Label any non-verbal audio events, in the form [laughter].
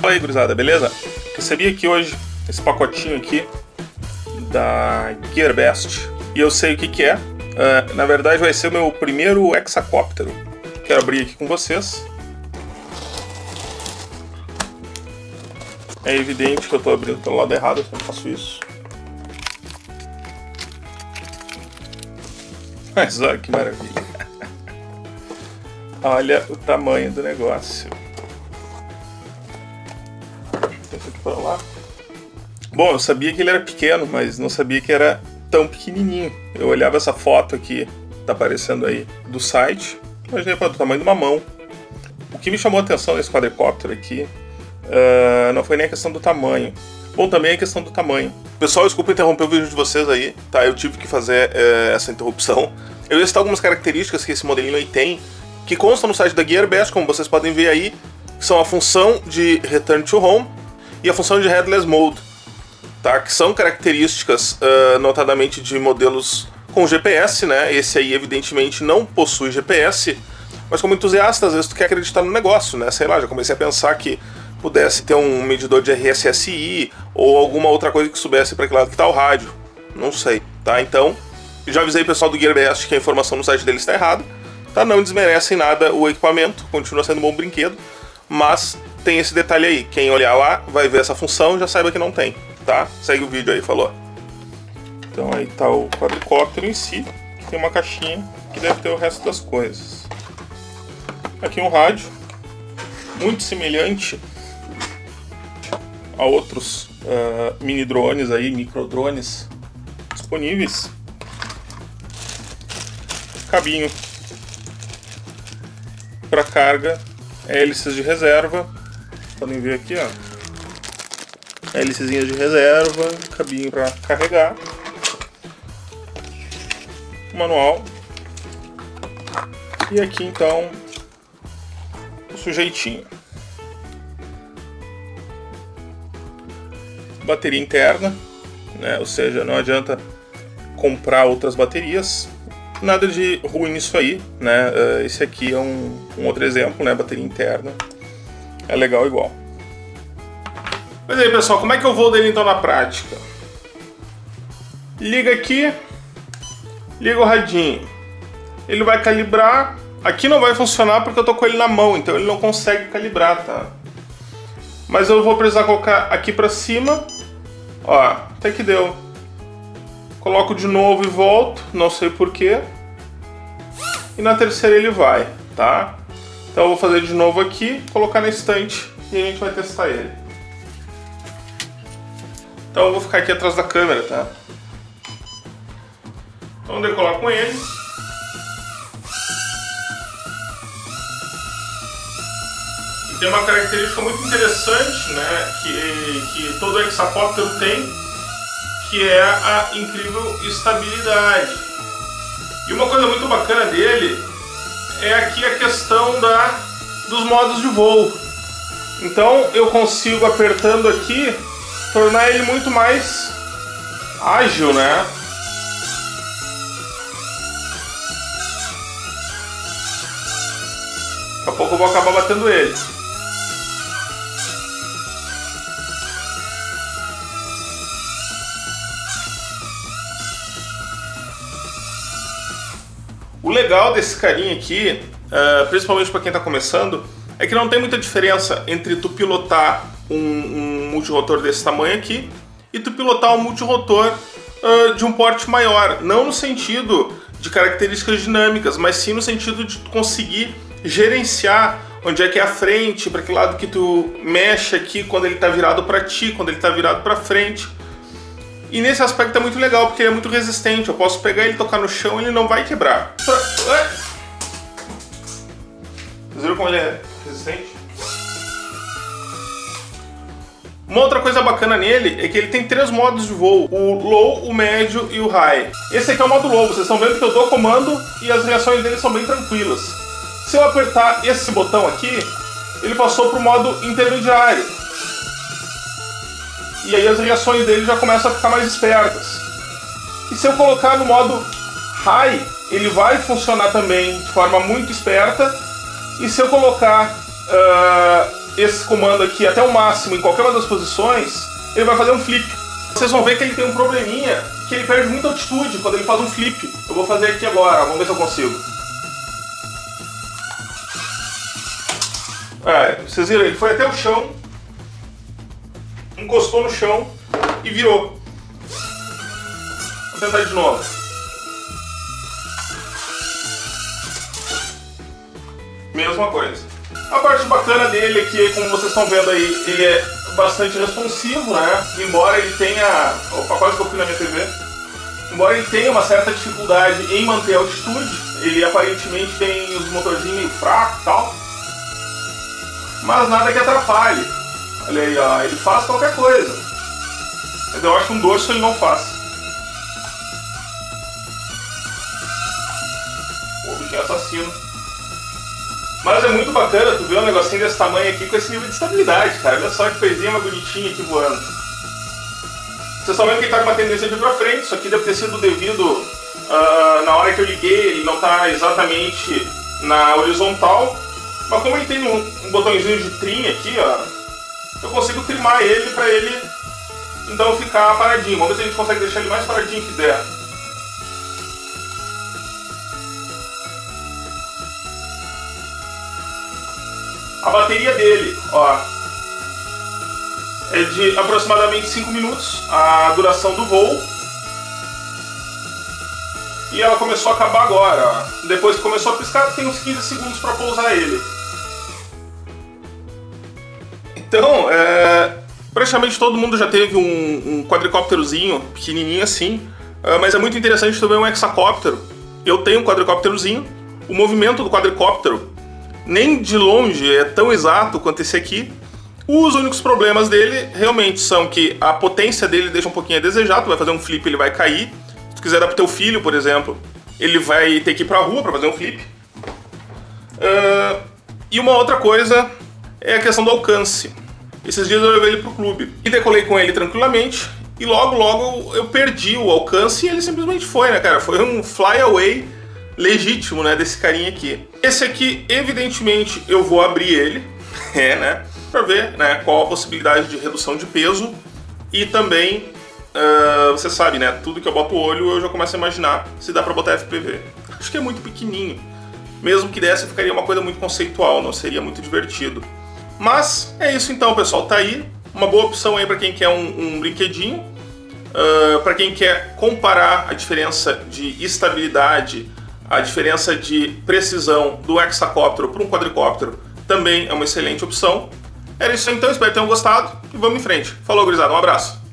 Fala aí, gurizada, beleza? Recebi aqui hoje esse pacotinho aqui da Gearbest e eu sei o que, que é. Uh, na verdade, vai ser o meu primeiro hexacóptero. Quero abrir aqui com vocês. É evidente que eu estou abrindo pelo lado errado, eu sempre faço isso. [laughs] Mas olha que maravilha. Olha o tamanho do negócio. Esse aqui para lá. Bom, eu sabia que ele era pequeno, mas não sabia que era tão pequenininho. Eu olhava essa foto aqui, tá aparecendo aí, do site, imaginei para do tamanho de uma mão. O que me chamou a atenção nesse quadricóptero aqui uh, não foi nem a questão do tamanho. Bom, também a questão do tamanho. Pessoal, desculpa interromper o vídeo de vocês aí, tá? Eu tive que fazer uh, essa interrupção. Eu ia citar algumas características que esse modelinho aí tem, que constam no site da Gearbest, como vocês podem ver aí, são a função de Return to Home e a função de Headless Mode tá? que são características uh, notadamente de modelos com GPS, né? Esse aí evidentemente não possui GPS, mas como entusiasta às vezes tu quer acreditar no negócio, né? Sei lá, já comecei a pensar que pudesse ter um medidor de RSSI ou alguma outra coisa que soubesse para que lado que tá o rádio. Não sei, tá? Então, já avisei o pessoal do GearBest que a informação no site deles está errada, tá? Não desmerecem nada o equipamento, continua sendo um bom brinquedo, mas tem esse detalhe aí. Quem olhar lá vai ver essa função já saiba que não tem tá? Segue o vídeo aí, falou. Então aí tá o quadricóptero em si, que tem uma caixinha que deve ter o resto das coisas. Aqui um rádio, muito semelhante a outros uh, mini drones aí, micro drones disponíveis. Cabinho para carga, hélices de reserva, podem ver aqui, ó hélicezinha de reserva, cabinho para carregar, manual e aqui então o sujeitinho. Bateria interna, né? ou seja, não adianta comprar outras baterias. Nada de ruim nisso aí, né? Eh, esse aqui é um, um outro exemplo, né? Bateria interna. É legal igual. Mas aí, pessoal, como é que eu vou dele então na prática? Liga aqui, liga o radinho. Ele vai calibrar. Aqui não vai funcionar porque eu tô com ele na mão, então ele não consegue calibrar, tá? Mas eu vou precisar colocar aqui pra cima. Ó, até que deu. Coloco de novo e volto, não sei porquê. E na terceira ele vai, tá? Então eu vou fazer de novo aqui, colocar na estante e a gente vai testar ele. Então eu vou ficar aqui atrás da câmera, tá? Então decolar com ele. E tem uma característica muito interessante, né, que, que todo hexacóptero tem, que é a incrível estabilidade. E uma coisa muito bacana dele é aqui a questão da, dos modos de voo. Então eu consigo apertando aqui tornar ele muito mais ágil, né? Daqui a pouco eu vou acabar batendo ele. O legal desse carinha aqui, uh, principalmente para quem está começando, é que não tem muita diferença entre tu pilotar um, um multirotor desse tamanho aqui e tu pilotar um multirotor uh, de um porte maior, não no sentido de características dinâmicas, mas sim no sentido de conseguir gerenciar onde é que é a frente, para que lado que tu mexe aqui quando ele está virado para ti, quando ele está virado para frente. E nesse aspecto é muito legal, porque ele é muito resistente. Eu posso pegar ele, tocar no chão, ele não vai quebrar. Vocês viram como ele é resistente? Uma outra coisa bacana nele é que ele tem três modos de voo, o low, o médio e o high. Esse aqui é o modo low, vocês estão vendo que eu dou comando e as reações dele são bem tranquilas. Se eu apertar esse botão aqui, ele passou para o modo intermediário. E aí as reações dele já começam a ficar mais espertas. E se eu colocar no modo high, ele vai funcionar também de forma muito esperta E se eu colocar uh, esse comando aqui até o máximo em qualquer uma das posições, ele vai fazer um flip. Vocês vão ver que ele tem um probleminha, que ele perde muita altitude quando ele faz um flip. Eu vou fazer aqui agora, vamos ver se eu consigo. É, vocês viram, ele foi até o chão, encostou no chão e virou. Vou tentar de novo. Mesma coisa. A parte bacana dele é que, como vocês estão vendo aí, ele é bastante responsivo, né? Embora ele tenha... Opa, quase que eu fui na minha TV. Embora ele tenha uma certa dificuldade em manter a altitude, ele aparentemente tem os motorzinhos meio fracos e tal, mas nada que atrapalhe. Olha aí, ó, ele faz qualquer coisa. Eu acho que um dorso ele não faz. O bichinho assassino. Mas é muito bacana tu ver um negocinho desse tamanho aqui com esse nível de estabilidade, cara. Olha só que coisinha mais bonitinha aqui voando. Vocês estão vendo que ele tá com uma tendência de ir pra frente. Isso aqui deve ter sido devido uh, na hora que eu liguei, ele não tá exatamente na horizontal. Mas como ele tem um, um botãozinho de trim aqui, ó, eu consigo trimar ele para ele então ficar paradinho. Vamos ver se a gente consegue deixar ele mais paradinho que der. A bateria dele, ó, é de aproximadamente 5 minutos a duração do voo. E ela começou a acabar agora. Ó. Depois que começou a piscar, tem uns 15 segundos para pousar ele. Então, é, praticamente todo mundo já teve um, um quadricópterozinho pequenininho assim, é, mas é muito interessante também um hexacóptero. Eu tenho um quadricópterozinho, o movimento do quadricóptero nem de longe é tão exato quanto esse aqui. Os únicos problemas dele realmente são que a potência dele deixa um pouquinho a desejar, tu vai fazer um flip ele vai cair. Se tu quiser dar pro teu filho, por exemplo, ele vai ter que ir pra rua para fazer um flip. Uh, e uma outra coisa é a questão do alcance. Esses dias eu levei ele pro clube e decolei com ele tranquilamente e logo, logo eu perdi o alcance e ele simplesmente foi, né, cara? Foi um flyaway legítimo, né, desse carinha aqui. Esse aqui, evidentemente, eu vou abrir ele, [laughs] é, né, pra ver, né, qual a possibilidade de redução de peso e também, uh, você sabe, né, tudo que eu boto o olho eu já começo a imaginar se dá pra botar FPV. Acho que é muito pequenininho. Mesmo que desse, ficaria uma coisa muito conceitual, não seria muito divertido. Mas é isso então, pessoal. Tá aí uma boa opção aí para quem quer um, um brinquedinho, uh, para quem quer comparar a diferença de estabilidade, a diferença de precisão do hexacóptero para um quadricóptero, também é uma excelente opção. Era isso então, espero que tenham gostado e vamos em frente. Falou, gurizada, um abraço.